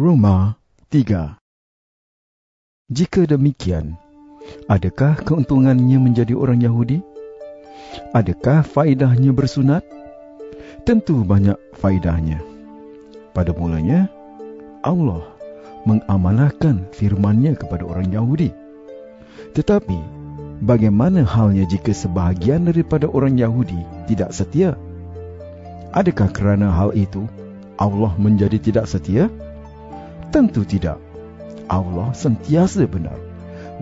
Roma 3 Jika demikian, adakah keuntungannya menjadi orang Yahudi? Adakah faedahnya bersunat? Tentu banyak faedahnya. Pada mulanya, Allah mengamanahkan firman-Nya kepada orang Yahudi. Tetapi, bagaimana halnya jika sebahagian daripada orang Yahudi tidak setia? Adakah kerana hal itu Allah menjadi tidak setia? Tentu tidak. Allah sentiasa benar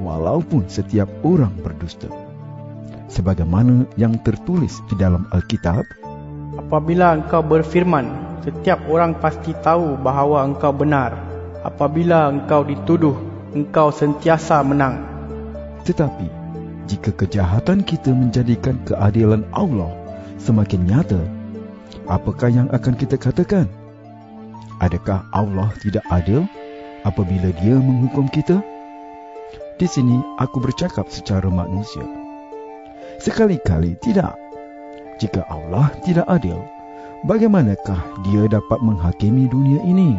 walaupun setiap orang berdusta. Sebagaimana yang tertulis di dalam Alkitab, Apabila engkau berfirman, setiap orang pasti tahu bahawa engkau benar. Apabila engkau dituduh, engkau sentiasa menang. tetapi jika kejahatan kita menjadikan keadilan Allah semakin nyata, apakah yang akan kita katakan? Adakah Allah tidak adil apabila dia menghukum kita? Di sini aku bercakap secara manusia. Sekali-kali tidak. Jika Allah tidak adil, bagaimanakah dia dapat menghakimi dunia ini?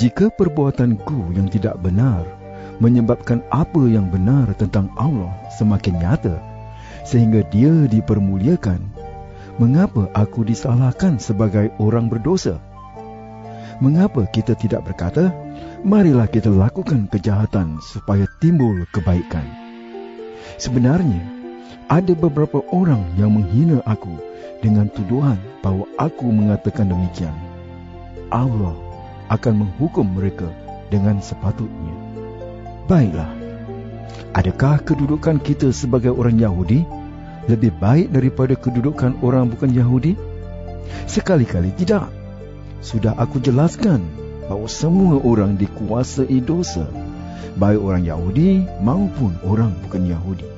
Jika perbuatanku yang tidak benar menyebabkan apa yang benar tentang Allah semakin nyata sehingga dia dipermuliakan, mengapa aku disalahkan sebagai orang berdosa? Mengapa kita tidak berkata, marilah kita lakukan kejahatan supaya timbul kebaikan? Sebenarnya, ada beberapa orang yang menghina aku dengan tuduhan bahawa aku mengatakan demikian. Allah akan menghukum mereka dengan sepatutnya. Baiklah, adakah kedudukan kita sebagai orang Yahudi lebih baik daripada kedudukan orang bukan Yahudi? Sekali-kali tidak. Sudah aku jelaskan bahawa semua orang dikuasai dosa, baik orang Yahudi maupun orang bukan Yahudi.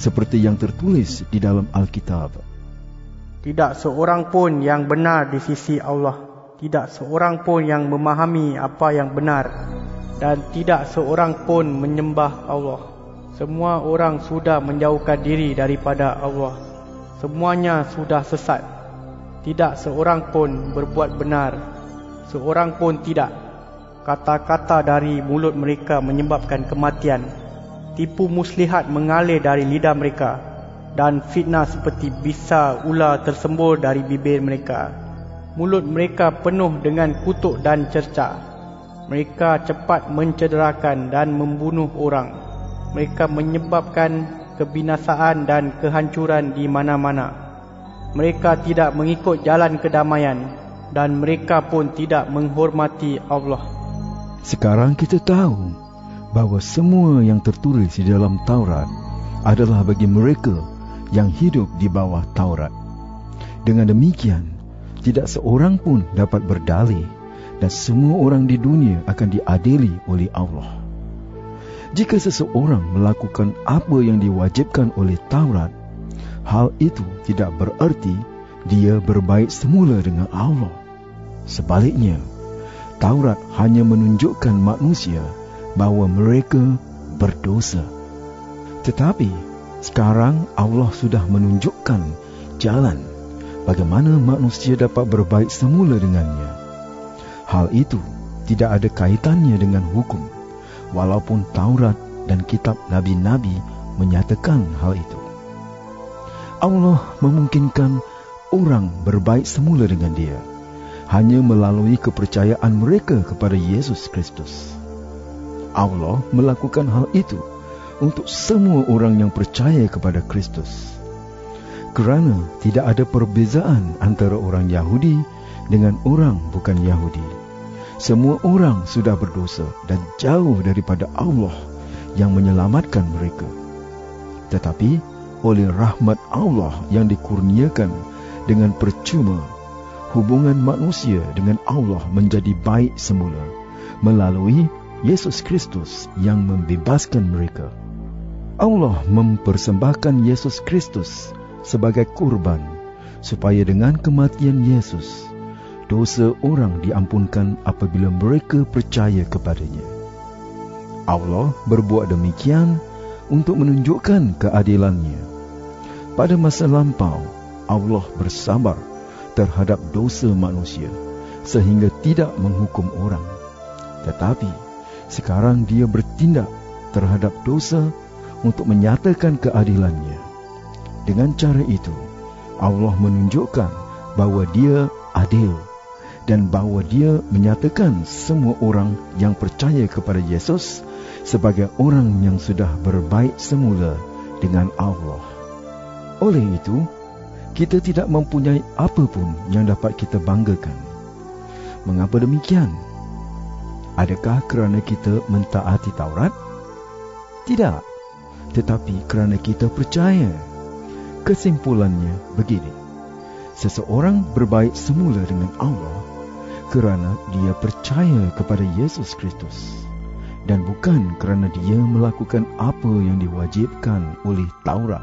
Seperti yang tertulis di dalam Alkitab. Tidak seorang pun yang benar di sisi Allah. Tidak seorang pun yang memahami apa yang benar. Dan tidak seorang pun menyembah Allah. Semua orang sudah menjauhkan diri daripada Allah. Semuanya sudah sesat. Tidak seorang pun berbuat benar. Seorang pun tidak. Kata-kata dari mulut mereka menyebabkan kematian. Tipu muslihat mengalir dari lidah mereka. Dan fitnah seperti bisa ular tersembur dari bibir mereka. Mulut mereka penuh dengan kutuk dan cerca. Mereka cepat mencederakan dan membunuh orang. Mereka menyebabkan kebinasaan dan kehancuran di mana-mana. Mereka tidak mengikut jalan kedamaian dan mereka pun tidak menghormati Allah. Sekarang kita tahu bahawa semua yang tertulis di dalam Taurat adalah bagi mereka yang hidup di bawah Taurat. Dengan demikian, tidak seorang pun dapat berdalih dan semua orang di dunia akan diadili oleh Allah. Jika seseorang melakukan apa yang diwajibkan oleh Taurat, hal itu tidak bererti dia berbaik semula dengan Allah. Sebaliknya, Taurat hanya menunjukkan manusia bahawa mereka berdosa. Tetapi sekarang Allah sudah menunjukkan jalan bagaimana manusia dapat berbaik semula dengannya. Hal itu tidak ada kaitannya dengan hukum, walaupun Taurat dan kitab nabi-nabi menyatakan hal itu. Allah memungkinkan orang berbaik semula dengan dia hanya melalui kepercayaan mereka kepada Yesus Kristus. Allah melakukan hal itu untuk semua orang yang percaya kepada Kristus. Kerana tidak ada perbezaan antara orang Yahudi dengan orang bukan Yahudi. Semua orang sudah berdosa dan jauh daripada Allah yang menyelamatkan mereka. Tetapi oleh rahmat Allah yang dikurniakan dengan percuma, hubungan manusia dengan Allah menjadi baik semula melalui Yesus Kristus yang membebaskan mereka. Allah mempersembahkan Yesus Kristus sebagai kurban supaya dengan kematian Yesus dosa orang diampunkan apabila mereka percaya kepadanya. Allah berbuat demikian untuk menunjukkan keadilannya. Pada masa lampau, Allah bersabar terhadap dosa manusia sehingga tidak menghukum orang. Tetapi sekarang dia bertindak terhadap dosa untuk menyatakan keadilannya. Dengan cara itu, Allah menunjukkan bahawa dia adil dan bahawa dia menyatakan semua orang yang percaya kepada Yesus sebagai orang yang sudah berbaik semula dengan Allah. Oleh itu, kita tidak mempunyai apa pun yang dapat kita banggakan. Mengapa demikian? Adakah kerana kita mentaati Taurat? Tidak. Tetapi kerana kita percaya. Kesimpulannya begini. Seseorang berbaik semula dengan Allah kerana dia percaya kepada Yesus Kristus dan bukan kerana dia melakukan apa yang diwajibkan oleh Taurat.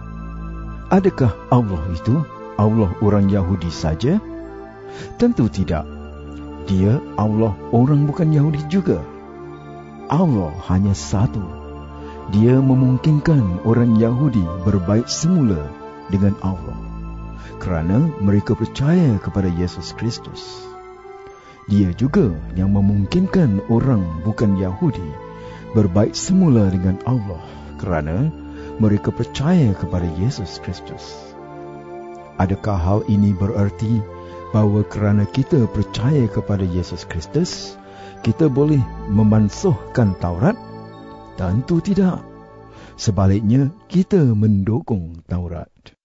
Adakah Allah itu Allah orang Yahudi saja? Tentu tidak. Dia Allah orang bukan Yahudi juga. Allah hanya satu. Dia memungkinkan orang Yahudi berbaik semula dengan Allah kerana mereka percaya kepada Yesus Kristus. Dia juga yang memungkinkan orang bukan Yahudi berbaik semula dengan Allah kerana mereka percaya kepada Yesus Kristus. Adakah hal ini bererti bahawa kerana kita percaya kepada Yesus Kristus, kita boleh memansuhkan Taurat? Tentu tidak. Sebaliknya, kita mendukung Taurat.